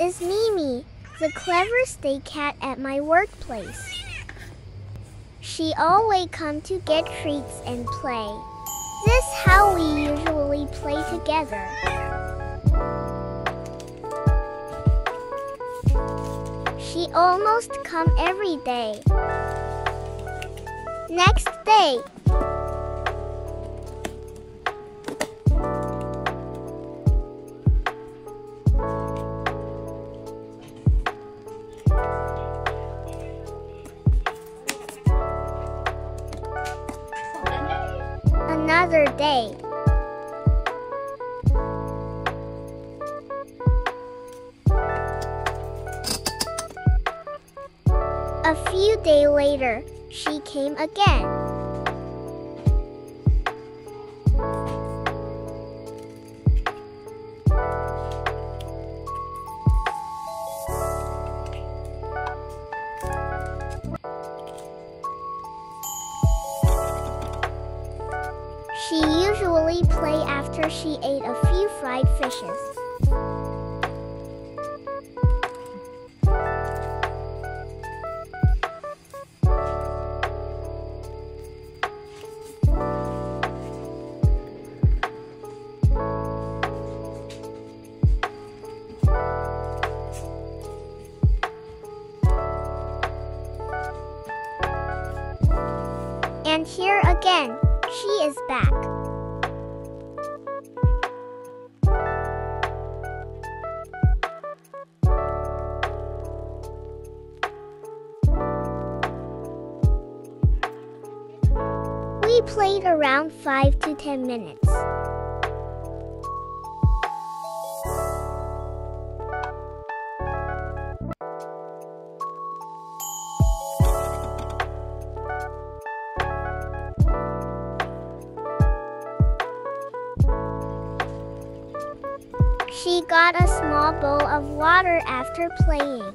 is Mimi, the clever stay cat at my workplace. She always come to get treats and play. This how we usually play together. She almost come every day. Next day, another day. A few days later, she came again. She usually play after she ate a few fried fishes. And here again, she is back. We played around 5 to 10 minutes. She got a small bowl of water after playing.